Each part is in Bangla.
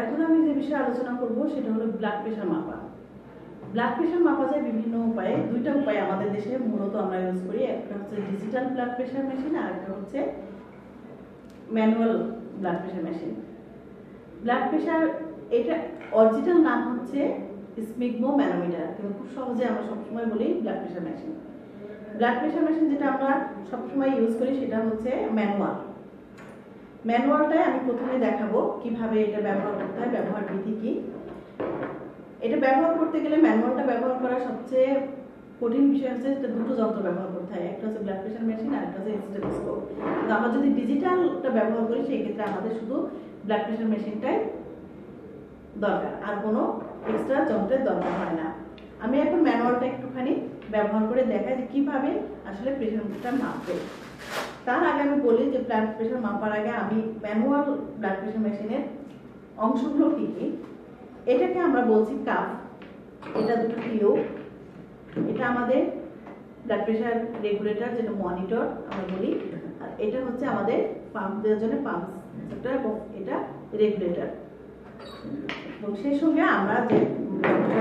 এখন আমি যে বিষয়ে আলোচনা করব, সেটা হলো ব্লাড প্রেশার মাপা। ব্লাড প্রেশার মাপা যায় বিভিন্ন উপায়ে, দুইটা উপায় আমাদের দেশে মূলত আমরা ইউজ করি। একটা হচ্ছে ডিজিটাল ব্লাড প্রেশার মেশিন আর একটা হচ্ছে manual blood pressure machine blood pressure এটা অরিজিনাল নাম হচ্ছে স্মিগমো ম্যানোমিটার কিন্তু খুব সহজে আমরা সবসময় বলি blood pressure machine blood pressure machine যেটা আমরা সবসময় ইউজ করি, সেটা হচ্ছে ম্যানুয়াল ম্যানুয়ালটাই আমি প্রথমে দেখাবো কীভাবে এটা ব্যবহার করতে হয়, ব্যবহার বিধি কি। এটা ব্যবহার করতে গেলে ম্যানুয়ালটা ব্যবহার করা সবচেয়ে কঠিন বিষয় হচ্ছে এটা দুটো যন্ত্র ব্যবহার করতে হয়, একটা হচ্ছে ব্লাড প্রেশার মেশিন আর একটা হচ্ছে স্টেথোস্কোপ তো আমরা যদি ডিজিটালটা ব্যবহার করি সেই ক্ষেত্রে আমাদের শুধু ব্লাড প্রেশার মেশিনটাই দরকার, আর কোনো এক্সট্রা যন্ত্রের দরকার হয় না। আমি এখন ম্যানুয়ালটা একটুখানি ব্যবহার করে দেখাই যে কীভাবে আসলে প্রেশারটা মাপবে। তার আগে আমি বলি যে ব্লাড প্রেশার মাপার আগে আমি ম্যানুয়াল ব্লাড প্রেশার মেশিনের অংশগুলো কি কি? এটাকে আমরা বলছি কাপ এটা দুটো টিউব এটা আমাদের ব্লাড প্রেশার রেগুলেটর যেটা মনিটর আমরা বলি। আর এটা হচ্ছে আমাদের পাম্প দেওয়ার জন্য পাম্প এবং এটা রেগুলেটর এবং সেই সঙ্গে আমরা যে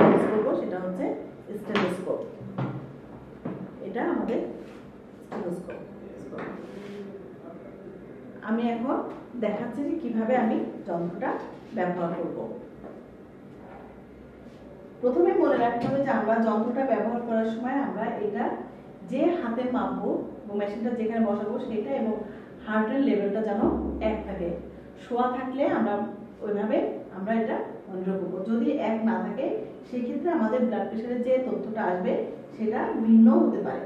ইউজ করব সেটা হচ্ছে স্টেথোস্কোপ এটা আমাদের স্টেথোস্কোপ আমি এখন দেখাচ্ছি যে কীভাবে আমি যন্ত্রটা ব্যবহার করব। প্রথমে মনে রাখতে হবে যে আমরা যন্ত্রটা ব্যবহার করার সময় আমরা এটা যে হাতে মাপবো মেশিনটা যেখানে বসাবো সেটা এবং হার্টের লেভেলটা যেন এক থাকে। শোয়া থাকলে আমরা ওইভাবে আমরা এটা মনিটর করব। যদি এক না থাকে, সেক্ষেত্রে আমাদের ব্লাড প্রেশারের যে তথ্যটা আসবে, সেটা ভিন্ন হতে পারে।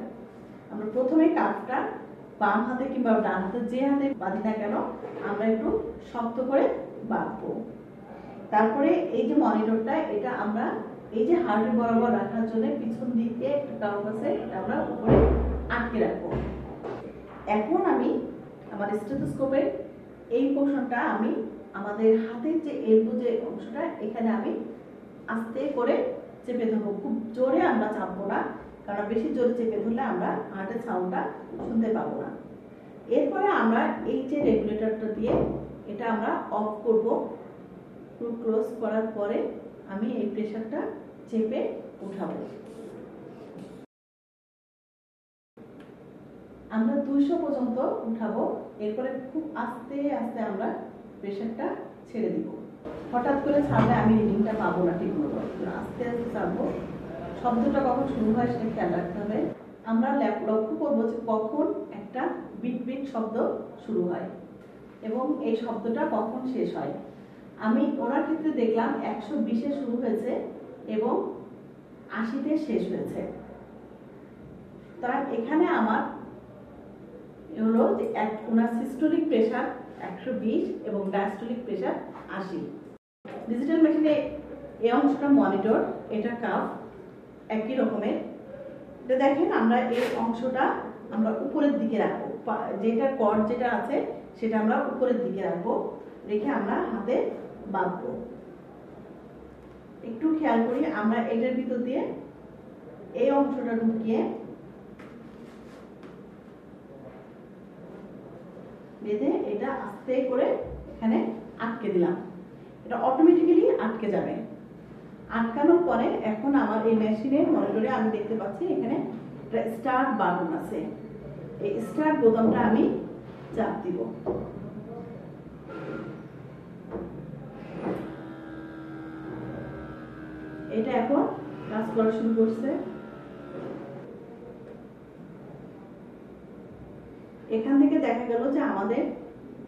আমরা প্রথমে কাপটা বাম হাতে কিংবা ডান হাতে যে হাতে বাঁধি না কেন, আমরা একটু শক্ত করে বাঁধবো। তারপরে এই যে মনিটরটা এটা আমরা এই যে হার্ট বরাবর রাখার জন্য পিছন দিকে একটা কাউন্ট আছে আমরা উপরে আটকে রাখব। এখন আমি আমার স্টেথোস্কোপের এই পোর্শনটা আমি আমাদের হাতের যে এলবো যে অংশটা, এখানে আমি আস্তে করে চেপে ধরবো। খুব জোরে আমরা চাপবো না। কারণ বেশি জোরে চেপে ধরলে আমরা হার্টের সাউন্ডটা শুনতে পাবো না। এরপরে আমরা এই যে রেগুলেটরটা দিয়ে এটা আমরা অফ করব ক্লোজ করার পরে আমি এই প্রেশারটা চেপে উঠাবো। আমরা দুইশো পর্যন্ত উঠাবো, এরপরে খুব আস্তে আস্তে আমরা প্রেশারটা ছেড়ে দিব। হঠাৎ করে ছাড়লে আমি রিডিংটা পাবো না ঠিক মতো। আস্তে আস্তে ছাড়বো। শব্দটা কখন শুরু হয় সেটা খেয়াল রাখতে হবে। আমরা লক্ষ্য করব যে কখন একটা বিট বিট শব্দ শুরু হয় এবং এই শব্দটা কখন শেষ হয়। আমি ওনার ক্ষেত্রে দেখলাম একশো বিশে শুরু হয়েছে এবং আশিতে শেষ হয়েছে। তার এখানে আমার হলো যে এক ওনার সিস্টোলিক প্রেশার একশো বিশ এবং ডায়াস্টোলিক প্রেশার আশি। ডিজিটাল মেশিনে এই অংশটা মনিটর এটা কাপ একই রকমের। এটা দেখেন আমরা এই অংশটা আমরা উপরের দিকে রাখব। যেটা কর যেটা আছে, সেটা আমরা উপরের দিকে রাখব। রেখে আমরা হাতে বাঁধবো। একটু খেয়াল করি, আমরা এটার ভিতর দিয়ে এই অংশটা ঢুকিয়ে বেঁধে এটা আস্তে করে এখানে আটকে দিলাম। এটা অটোমেটিক্যালি আটকে যাবে। আটকানোর পরে এখন আমার এই মেশিনের মনিটরে আমি দেখতে পাচ্ছি এখানে স্টার্ট বাটন আছে। এই স্টার্ট বোতামটা আমি চাপ দিব। এটা এখন কাজ করা শুরু করছে। এখান থেকে দেখা গেল যে আমাদের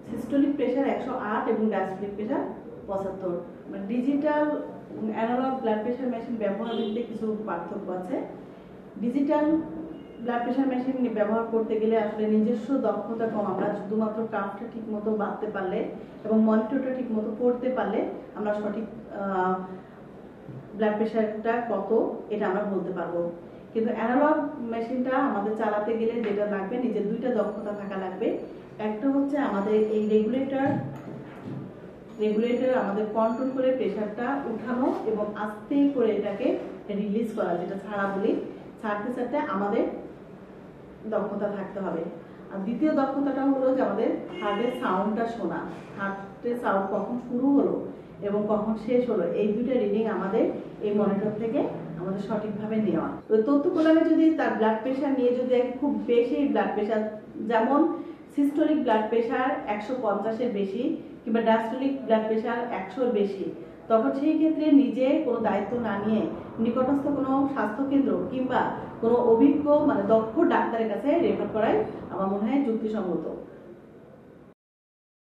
সিস্টোলিক প্রেশার একশো আট এবং ডায়াস্টোলিক প্রেশার পঁচাত্তর। মানে digital analogue blood pressure machine ব্যবহার করতে কিছু পার্থক্য আছে। ডিজিটাল ব্লাড প্রেশার মেশিন ব্যবহার করতে গেলে আসলে নিজস্ব দক্ষতা কম। আমরা শুধুমাত্র কাপটা ঠিক মতো বাঁধতে পারলে এবং মনিটরটা ঠিক মতো পড়তে পারলে আমরা সঠিক ব্লাড প্রেশারটা কত এটা আমরা বলতে পারব। কিন্তু অ্যানালগ মেশিনটা আমাদের চালাতে গেলে যেটা লাগবে, নিজের দুইটা দক্ষতা থাকা লাগবে। একটা হচ্ছে আমাদের এই রেগুলেটর রেগুলেটর আমাদের কন্ট্রোল করে প্রেশারটা উঠানো এবং আস্তে করে এটাকে রিলিজ করা, যেটা ছাড়া বলি, ছাড়তে ছাড়তে আমাদের দক্ষতা থাকতে হবে। আর দ্বিতীয় দক্ষতাটা হলো যে আমাদের হার্টের সাউন্ডটা শোনা। হার্টের সাউন্ড কখন শুরু হলো এবং কখন শেষ হলো, এই দুইটা রিডিং আমাদের এই মনিটর থেকে আমাদের সঠিকভাবে নেওয়া। তো তথ্য প্রদানে যদি তার ব্লাড প্রেশার নিয়ে যদি খুব বেশি ব্লাড প্রেশার যেমন সিস্টোলিক ব্লাড প্রেশার একশো পঞ্চাশের বেশি কিংবা ডায়াস্টোলিক ব্লাড প্রেশার একশোর বেশি, তখন সেই ক্ষেত্রে নিজে কোনো দায়িত্ব না নিয়ে নিকটস্থ কোনো স্বাস্থ্যকেন্দ্র কিংবা কোনো অভিজ্ঞ মানে দক্ষ ডাক্তারের কাছে রেফার করাই আমার মনে হয় যুক্তিসঙ্গত।